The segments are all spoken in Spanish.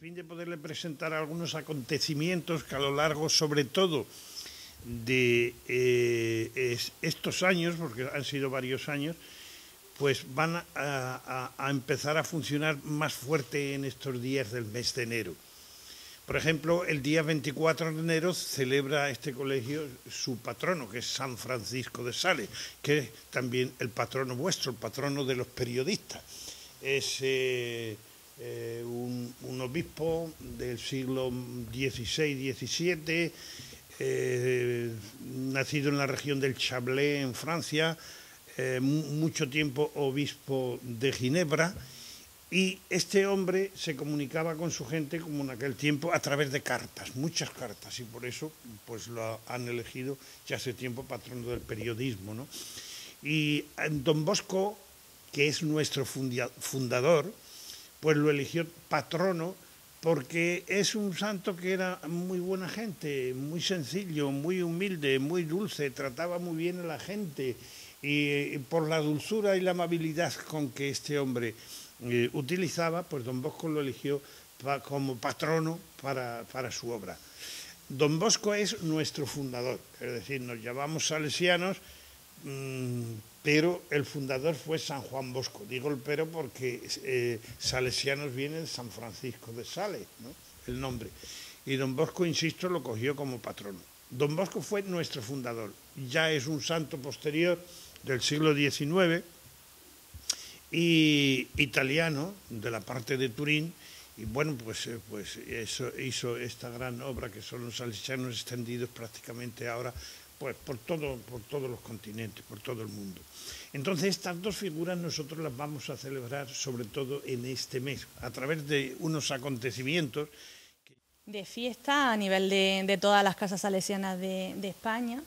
fin de poderle presentar algunos acontecimientos que a lo largo, sobre todo, de eh, estos años, porque han sido varios años, pues van a, empezar a funcionar más fuerte en estos días del mes de enero. Por ejemplo, el día 24 de enero celebra este colegio su patrono, que es San Francisco de Sales, que es también el patrono vuestro, el patrono de los periodistas. Es eh, eh, un, obispo del siglo XVI-XVII, eh, nacido en la región del Chablais, en Francia, mucho tiempo obispo de Ginebra y este hombre se comunicaba con su gente, como en aquel tiempo, a través de cartas, muchas cartas, y por eso pues lo han elegido ya hace tiempo patrono del periodismo. ¿no? Y don Bosco, que es nuestro fundador, pues lo eligió patrono porque es un santo que era muy buena gente, muy sencillo, muy humilde, muy dulce, trataba muy bien a la gente y por la dulzura y la amabilidad con que este hombre eh, utilizaba, pues don Bosco lo eligió como patrono para, su obra. Don Bosco es nuestro fundador, es decir, nos llamamos salesianos, mm, pero el fundador fue San Juan Bosco. Digo el pero porque eh, salesianos viene de San Francisco de Sales, el nombre. Y don Bosco, insisto, lo cogió como patrono. Don Bosco fue nuestro fundador, ya es un santo posterior del siglo XIX, y italiano de la parte de Turín y bueno pues eh, pues eso hizo esta gran obra que son los salesianos extendidos prácticamente ahora pues por todo por todos los continentes por todo el mundo entonces estas dos figuras nosotros las vamos a celebrar sobre todo en este mes a través de unos acontecimientos de fiesta a nivel de, todas las casas salesianas de, España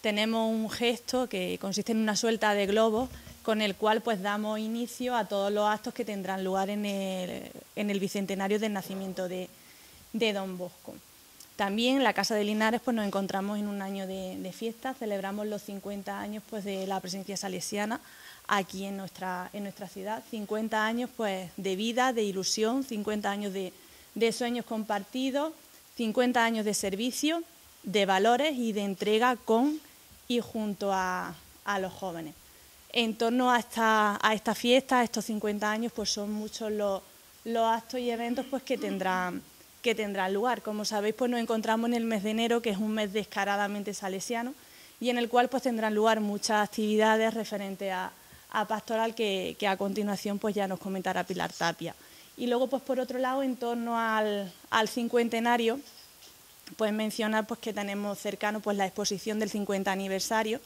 tenemos un gesto que consiste en una suelta de globos con el cual pues damos inicio a todos los actos que tendrán lugar en el, bicentenario del nacimiento de, Don Bosco. También en la Casa de Linares pues nos encontramos en un año de, fiesta, celebramos los 50 años pues de la presencia salesiana aquí en nuestra, en nuestra ciudad, 50 años pues de vida, de ilusión, 50 años de, sueños compartidos, 50 años de servicio, de valores y de entrega con y junto a los jóvenes. En torno a esta, a esta fiesta, a estos 50 años, pues son muchos los, actos y eventos pues, que, tendrán, que tendrán lugar. Como sabéis, pues nos encontramos en el mes de enero, que es un mes descaradamente salesiano, y en el cual pues, tendrán lugar muchas actividades referentes a, pastoral que, a continuación pues, ya nos comentará Pilar Tapia. Y luego, pues por otro lado, en torno al, al cincuentenario, pues mencionar pues, que tenemos cercano pues, la exposición del 50 aniversario,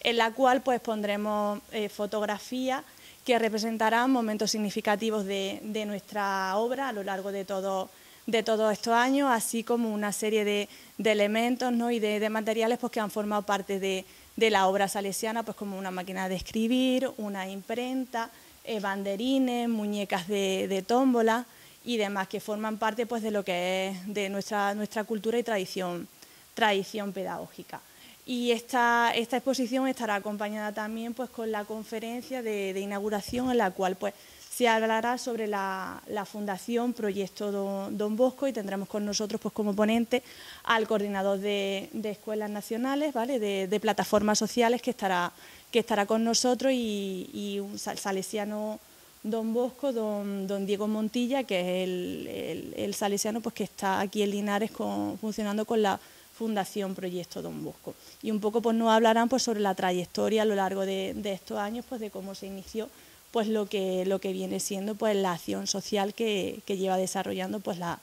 en la cual pues pondremos eh, fotografías que representarán momentos significativos de, nuestra obra a lo largo de todo de todos estos años, así como una serie de, elementos y de, materiales pues, que han formado parte de, la obra salesiana, pues como una máquina de escribir, una imprenta, eh, banderines, muñecas de, tómbola y demás, que forman parte pues, de lo que es de nuestra, nuestra cultura y tradición, tradición pedagógica. Y esta, esta exposición estará acompañada también pues, con la conferencia de, inauguración en la cual pues, se hablará sobre la, Fundación Proyecto Don, Bosco y tendremos con nosotros pues, como ponente al coordinador de, escuelas nacionales, ¿vale? de, plataformas sociales que estará, que estará con nosotros y, un salesiano Don Bosco, don, Diego Montilla, que es el, salesiano pues, que está aquí en Linares funcionando con la Fundación Proyecto Don Bosco. Y un poco pues nos hablarán pues, sobre la trayectoria a lo largo de, estos años, pues de cómo se inició pues lo que, lo que viene siendo pues la acción social que, lleva desarrollando pues la,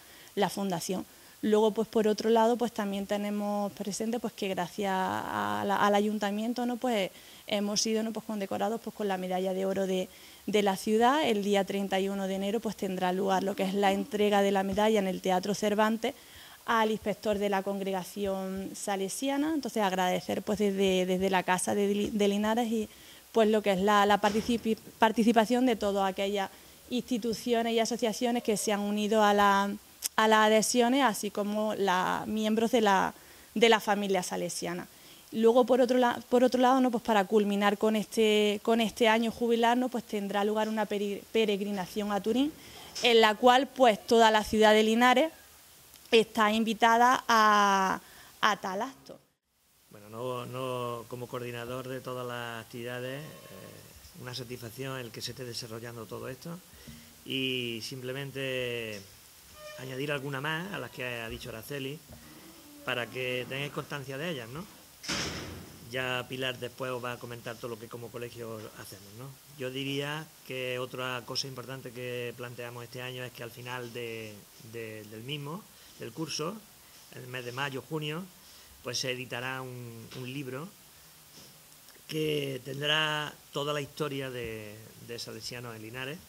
fundación. Luego, pues por otro lado, pues también tenemos presente pues que gracias al ayuntamiento, ¿no? Pues hemos sido ¿no? pues, condecorados pues, con la medalla de oro de, de, la ciudad. El día 31 de enero pues tendrá lugar lo que es la entrega de la medalla en el Teatro Cervantes al inspector de la congregación salesiana, entonces agradecer pues desde, desde la Casa de, Linares y pues lo que es la, participación de todas aquellas instituciones y asociaciones que se han unido a, la, a las adhesiones, así como los miembros de la, de la familia salesiana. Luego, por otro, por otro lado, ¿no? pues para culminar con este, con este año jubilar, pues tendrá lugar una peregrinación a Turín, en la cual pues toda la ciudad de Linares está invitada a, tal acto. Bueno, no, como coordinador de todas las actividades, eh, una satisfacción el que se esté desarrollando todo esto y simplemente añadir alguna más a las que ha dicho Araceli para que tengáis constancia de ellas, ¿no? Ya Pilar después os va a comentar todo lo que como colegio hacemos, ¿no? Yo diría que otra cosa importante que planteamos este año es que al final del mismo, del curso, en el mes de mayo, junio, pues se editará un, libro que tendrá toda la historia de, de Salesianos en Linares,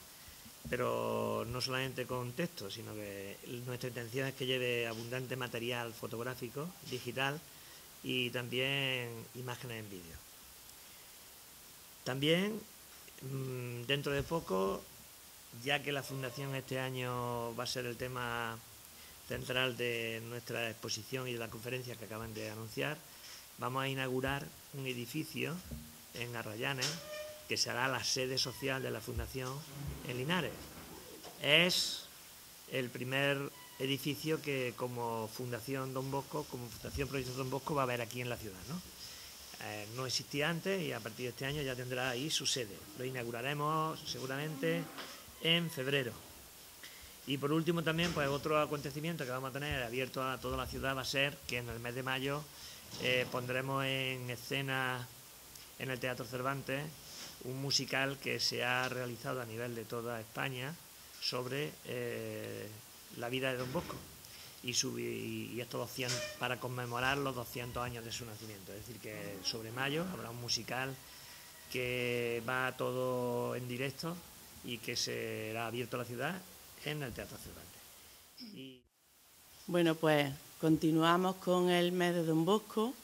pero no solamente con texto, sino que nuestra intención es que lleve abundante material fotográfico, digital y también imágenes en vídeo. También, mm, dentro de poco, ya que la Fundación este año va a ser el tema central de nuestra exposición y de la conferencia que acaban de anunciar, vamos a inaugurar un edificio en Arrayanes que será la sede social de la Fundación en Linares. Es el primer edificio que como Fundación Don Bosco, como Fundación Proyecto Don Bosco va a haber aquí en la ciudad. ¿no? Eh, no existía antes y a partir de este año ya tendrá ahí su sede. Lo inauguraremos seguramente en febrero. Y por último también, pues otro acontecimiento que vamos a tener abierto a toda la ciudad va a ser que en el mes de mayo eh, pondremos en escena en el Teatro Cervantes un musical que se ha realizado a nivel de toda España sobre eh, la vida de Don Bosco y, su, y, estos para conmemorar los 200 años de su nacimiento. Es decir, que sobre mayo habrá un musical que va todo en directo y que será abierto a la ciudad en el Teatro Cervantes. Bueno, pues continuamos con el mes de Don Bosco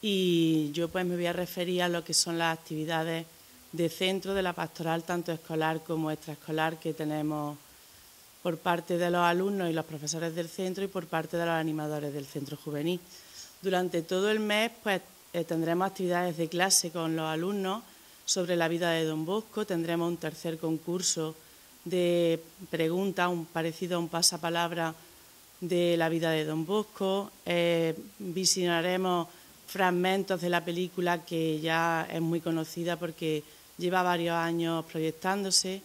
y yo pues me voy a referir a lo que son las actividades de centro de la pastoral, tanto escolar como extraescolar, que tenemos por parte de los alumnos y los profesores del centro y por parte de los animadores del centro juvenil. Durante todo el mes pues, eh, tendremos actividades de clase con los alumnos sobre la vida de Don Bosco, tendremos un tercer concurso de preguntas, un parecido a un pasapalabra de la vida de Don Bosco, eh, visionaremos fragmentos de la película que ya es muy conocida porque lleva varios años proyectándose.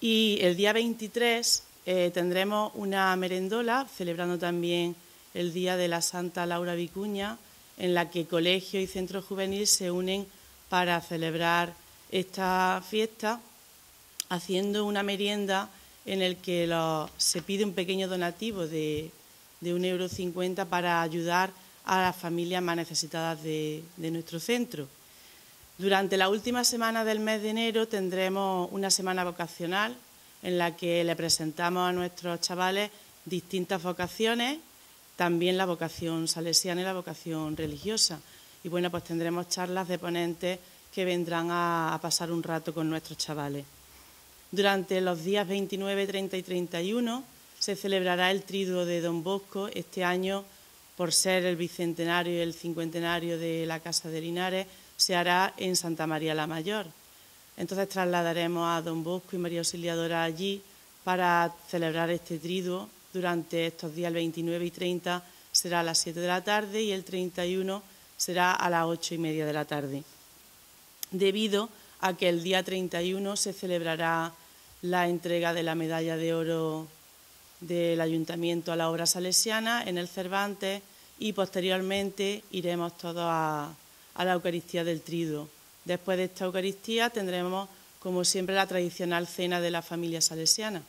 Y el día 23 eh, tendremos una merendola celebrando también el Día de la Santa Laura Vicuña, en la que colegio y centro juvenil se unen para celebrar esta fiesta, haciendo una merienda en el que se pide un pequeño donativo de, de un euro cincuenta para ayudar a las familias más necesitadas de nuestro centro. Durante la última semana del mes de enero tendremos una semana vocacional en la que le presentamos a nuestros chavales distintas vocaciones, también la vocación salesiana y la vocación religiosa. Y bueno, pues tendremos charlas de ponentes que vendrán a, pasar un rato con nuestros chavales. Durante los días 29, 30 y 31 se celebrará el triduo de Don Bosco. Este año, por ser el bicentenario y el cincuentenario de la Casa de Linares, se hará en Santa María la Mayor. Entonces trasladaremos a Don Bosco y María Auxiliadora allí para celebrar este triduo. Durante estos días, el 29 y 30, será a las 7 de la tarde y el 31 será a las 8 y media de la tarde. Debido a que el día 31 se celebrará la entrega de la medalla de oro del ayuntamiento a la obra salesiana en el Cervantes y posteriormente iremos todos a, a la Eucaristía del Trido. Después de esta Eucaristía tendremos, como siempre, la tradicional cena de la familia salesiana,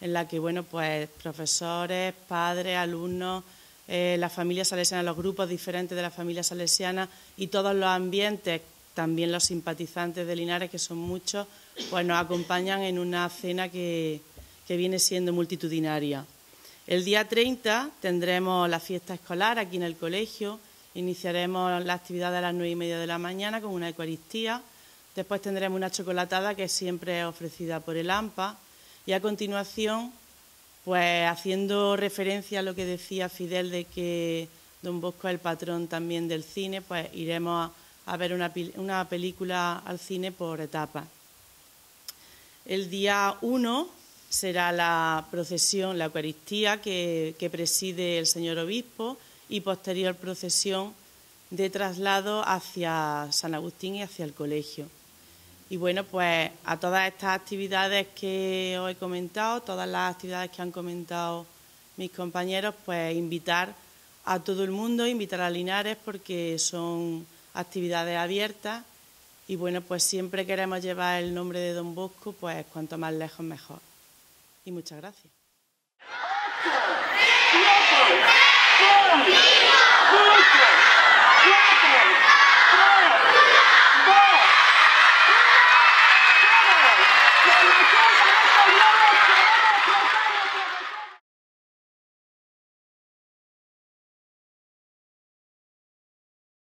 en la que, bueno, pues profesores, padres, alumnos, eh, la familia salesiana, los grupos diferentes de la familia salesiana y todos los ambientes, también los simpatizantes de Linares, que son muchos, pues nos acompañan en una cena que, viene siendo multitudinaria. El día 30 tendremos la fiesta escolar aquí en el colegio, Iniciaremos la actividad a las nueve y media de la mañana con una Eucaristía. Después tendremos una chocolatada que siempre es ofrecida por el AMPA. Y a continuación, pues haciendo referencia a lo que decía Fidel de que Don Bosco es el patrón también del cine, pues iremos a, ver una, una, película al cine por etapas. El día 1 será la procesión, la Eucaristía que, preside el señor obispo y posterior procesión de traslado hacia San Agustín y hacia el colegio. Y bueno, pues a todas estas actividades que os he comentado, todas las actividades que han comentado mis compañeros, pues invitar a todo el mundo, invitar a Linares porque son actividades abiertas y bueno, pues siempre queremos llevar el nombre de Don Bosco, pues cuanto más lejos mejor. Y muchas gracias.